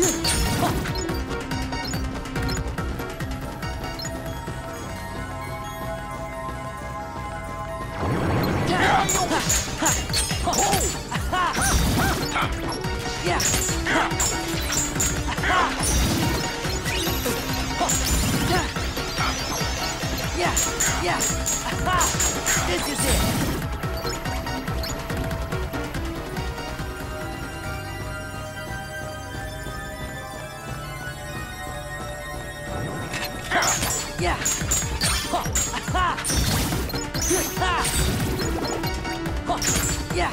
Yeah, Yeah.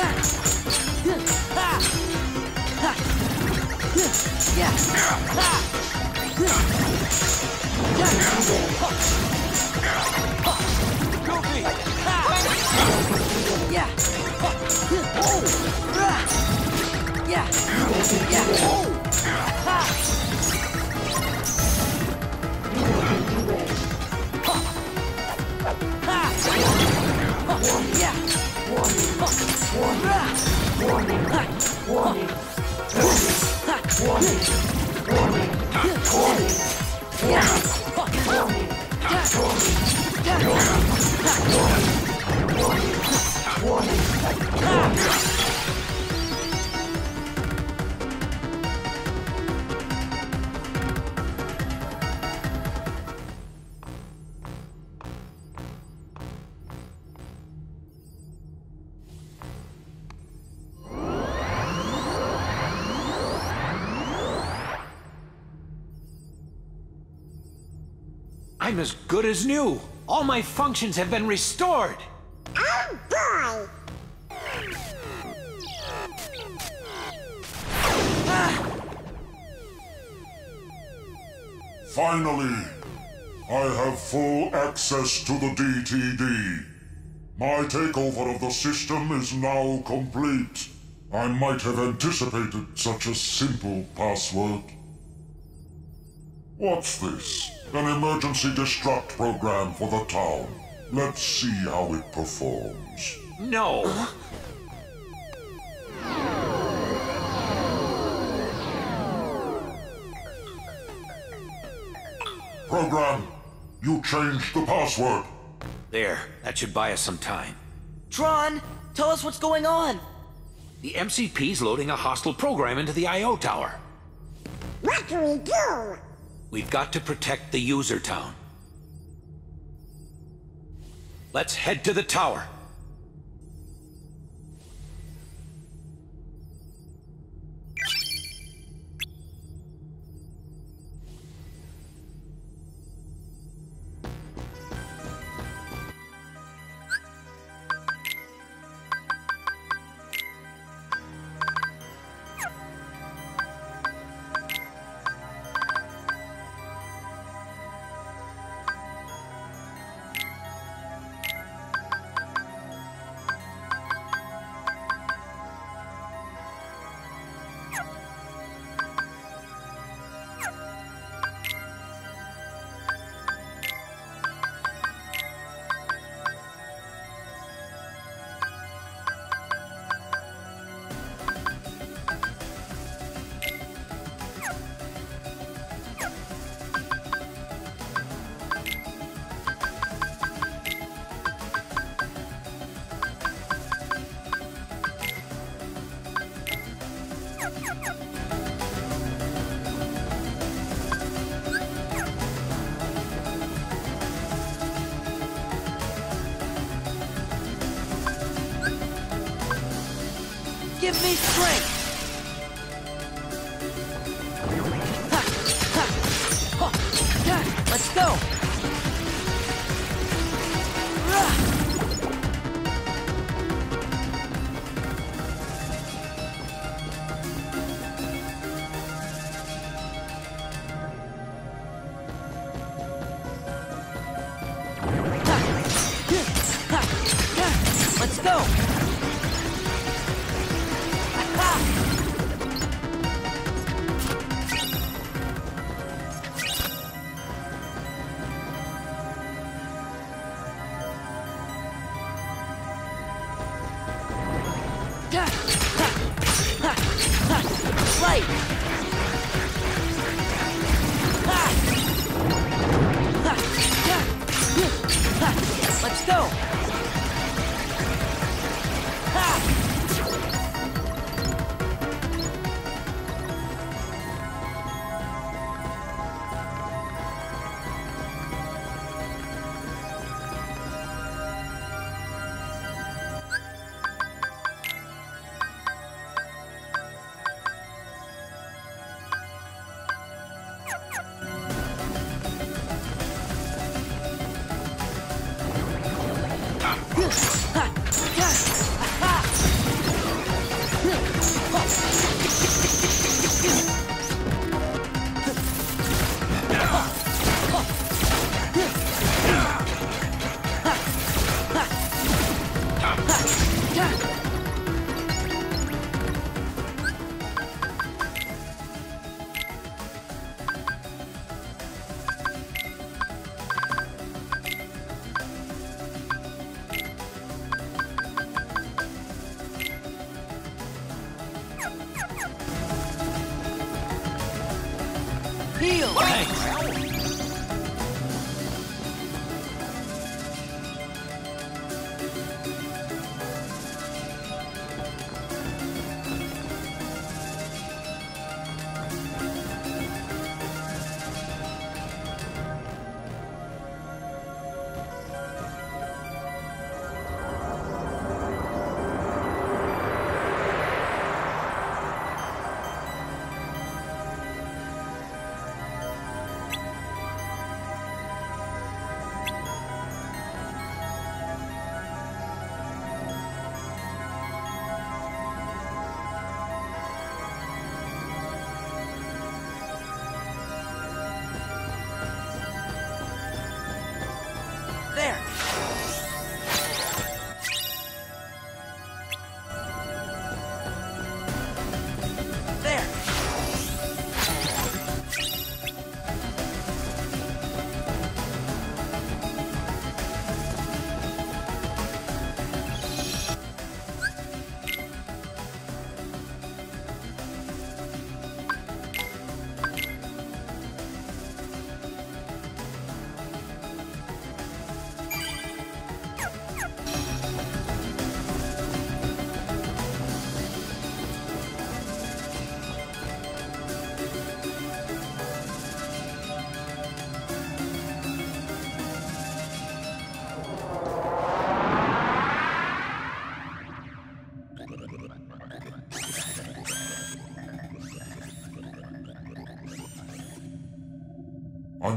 Yeah. I'm as good as new. All my functions have been restored. Oh boy! Finally, I have full access to the DTD. My takeover of the system is now complete. I might have anticipated such a simple password. What's this? An emergency destruct program for the town. Let's see how it performs. No. Program, you changed the password. There, that should buy us some time. Tron, tell us what's going on. The MCP's loading a hostile program into the I.O. tower. What do we do? We've got to protect the user town. Let's head to the tower. Give me strength! Yeah.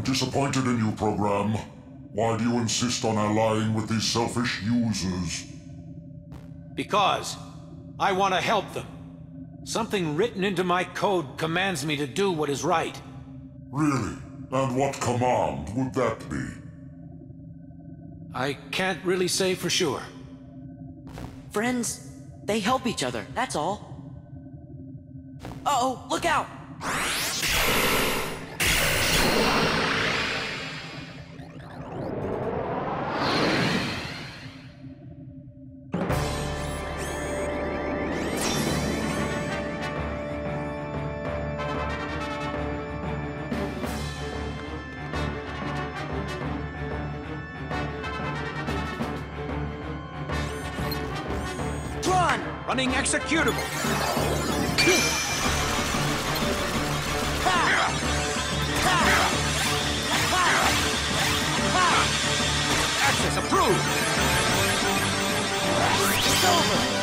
Disappointed in you, program. Why do you insist on allying with these selfish users? Because I want to help them. Something written into my code commands me to do what is right. Really? And what command would that be? I can't really say for sure. Friends, they help each other, that's all. Uh-oh, look out! Running executable. Access approved. It's over!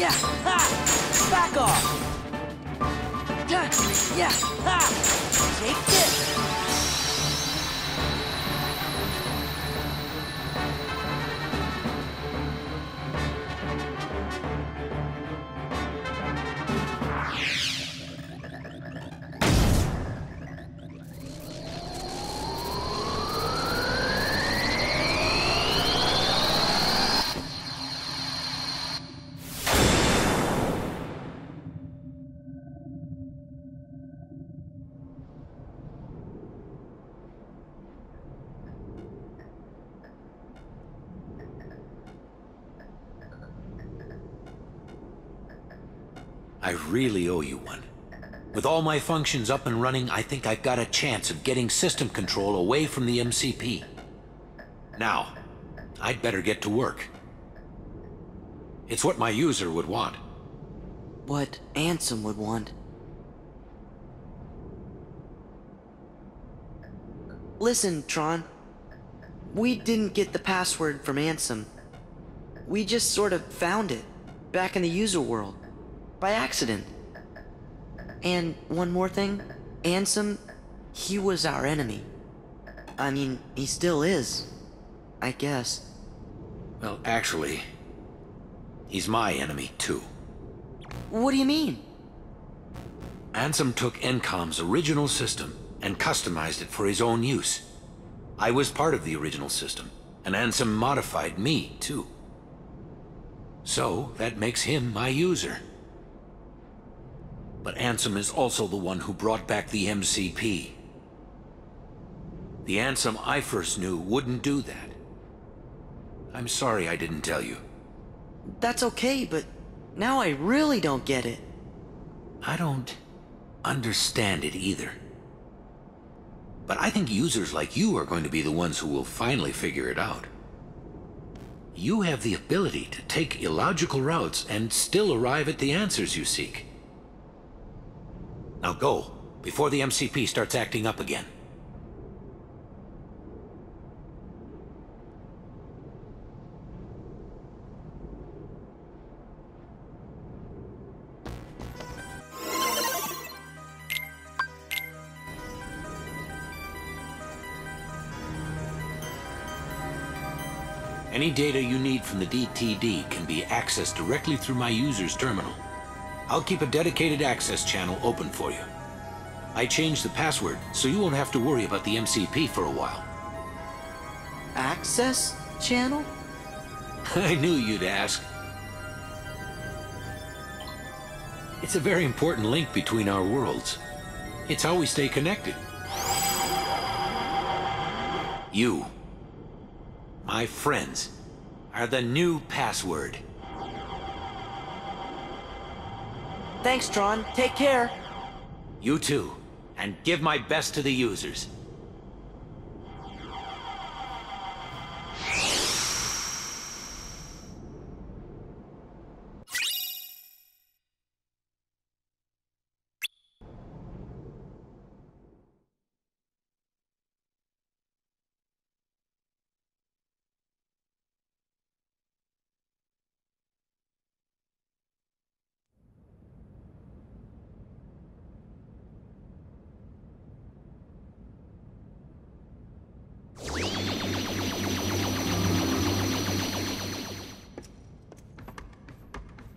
Yeah! Ha! Back off! Yeah! Ha! Take this! I really owe you one. With all my functions up and running, I think I've got a chance of getting system control away from the MCP. Now, I'd better get to work. It's what my user would want. What Ansem would want. Listen, Tron. We didn't get the password from Ansem. We just sort of found it, back in the user world, by accident. And one more thing, Ansem, he was our enemy. I mean, he still is. I guess. Well, actually, he's my enemy, too. What do you mean? Ansem took Encom's original system and customized it for his own use. I was part of the original system, and Ansem modified me, too. So, that makes him my user. But Ansem is also the one who brought back the MCP. The Ansem I first knew wouldn't do that. I'm sorry I didn't tell you. That's okay, but now I really don't get it. I don't understand it either. But I think users like you are going to be the ones who will finally figure it out. You have the ability to take illogical routes and still arrive at the answers you seek. Now go, before the MCP starts acting up again. Any data you need from the DTD can be accessed directly through my user's terminal. I'll keep a dedicated access channel open for you. I changed the password, so you won't have to worry about the MCP for a while. Access channel? I knew you'd ask. It's a very important link between our worlds. It's how we stay connected. You, my friends, are the new password. Thanks, Tron. Take care. You too, and give my best to the users.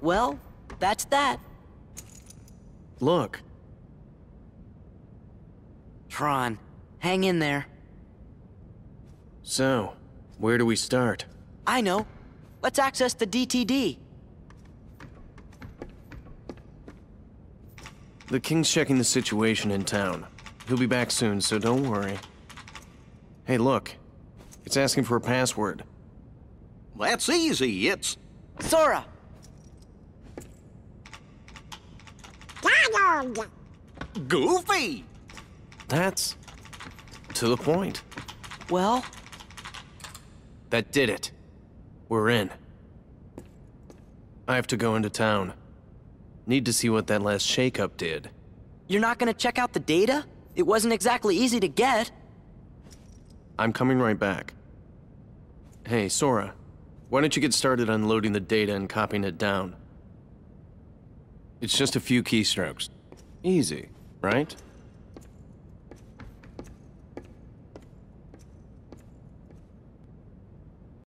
Well, that's that. Look, Tron, hang in there. so, where do we start? I know. Let's access the DTD. The King's checking the situation in town. He'll be back soon, so don't worry. Hey, look. It's asking for a password. That's easy. It's Sora! Donald! Goofy. That's to the point. Well, That did it. We're in. I have to go into town. Need to see what that last shakeup did. you're not gonna check out the data? It wasn't exactly easy to get. I'm coming right back. Hey, Sora. Why don't you get started unloading the data and copying it down? It's just a few keystrokes. Easy, right?